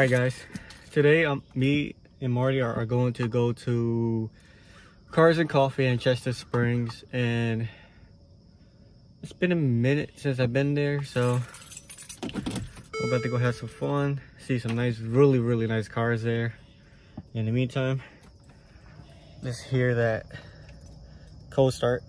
All right, guys. Today, um, me and Marty are, are going to go to Cars and Coffee in Chester Springs, and it's been a minute since I've been there, so we're about to go have some fun, see some nice, really, really nice cars there. In the meantime, just hear that cold start.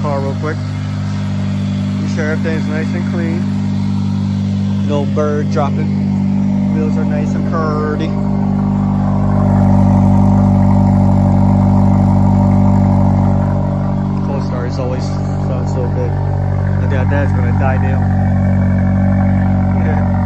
Car real quick. Be sure everything's nice and clean. No bird dropping. Wheels are nice and curdy. Cold start is always sounds so good. I think that's gonna die down. Yeah.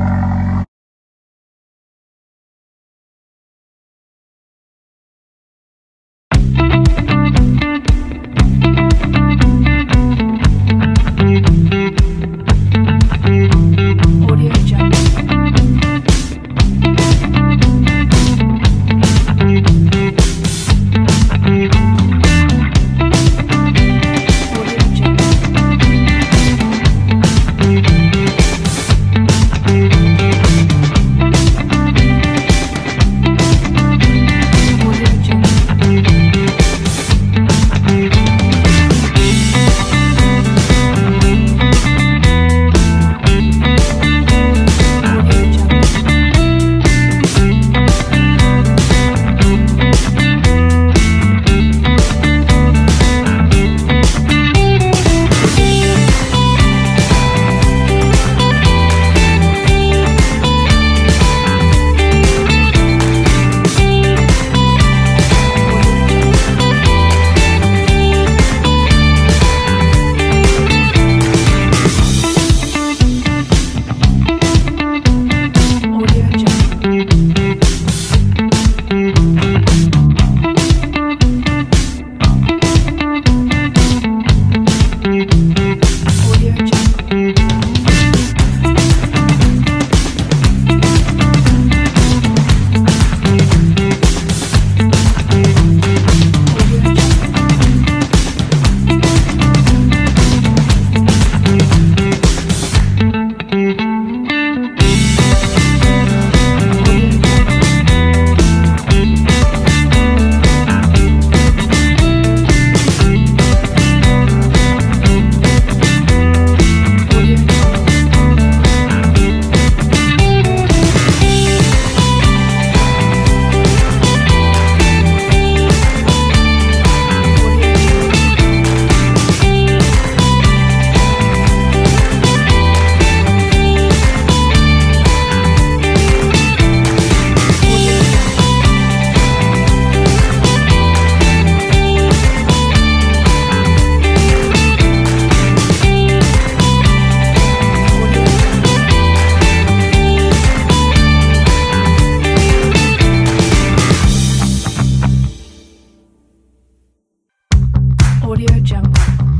Audio Jungle.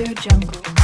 Your Jungle.